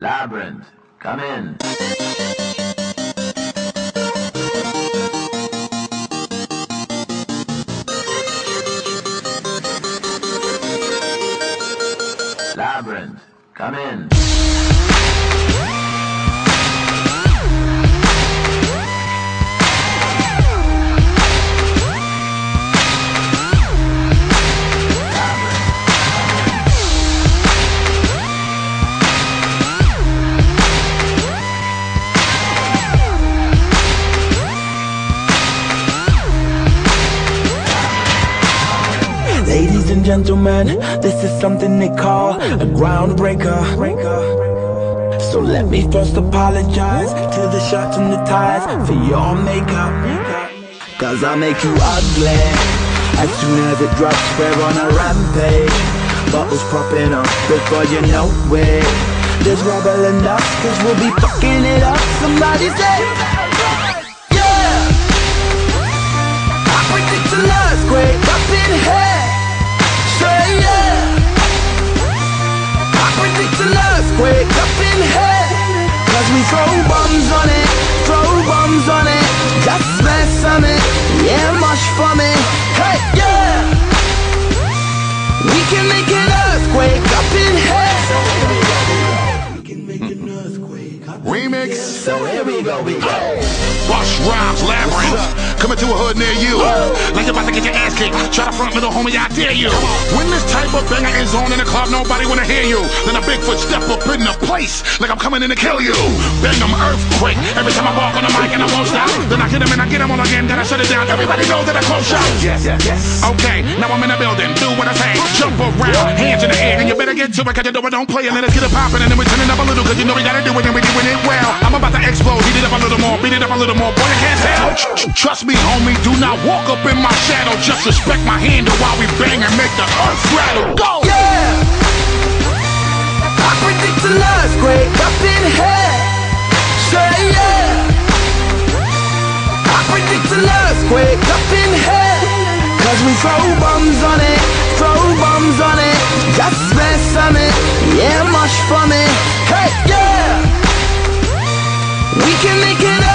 Labrinth, come in. Labrinth, come in. Ladies and gentlemen, this is something they call a groundbreaker. So let me first apologize to the shirts and the ties for your makeup. Cause I make you ugly as soon as it drops. We're on a rampage. Bottles popping up before you know it. There's rubble enough, cause we'll be fucking it up. Somebody say, we throw bombs on it, throw bombs on it. Just smash on it, yeah, mush for me. Hey, yeah. We can make an earthquake up in here. We can make an earthquake Remix. So here we go, we go. Busta Rhymes Labrinth. Coming to a hood near you. Like you're about to get your ass kicked. Try to front little homie, I dare you. When this type of banger is on in the club, nobody wanna hear you. Then a Bigfoot step up in the place. Like I'm coming in to kill you. Bang them earthquake. Every time I walk on the mic and I won't stop. Then I get them and I get them all again. Then I shut it down. Everybody knows that I close shop. Yes, yes, yes. Okay, now I'm in the building. Do what I say. Jump around, hands in the air, and you better get to it, cause you know it don't play. And then let's get it poppin', and then we turn it up a little, cause you know we gotta do it, and we doing it well. I'm about to explode, heat it up a little more, beat it up a little more. Boy, you can't tell. Trust me, homie, do not walk up in my shadow. Just respect my handle while we bang and make the earth rattle. Go! Yeah! I predict a love's great up in here. Say yeah! I predict a love's great up in here. Cause we throw bombs on it, throw bombs on it. Just smash on it, yeah, much from it. Hey, yeah! We can make it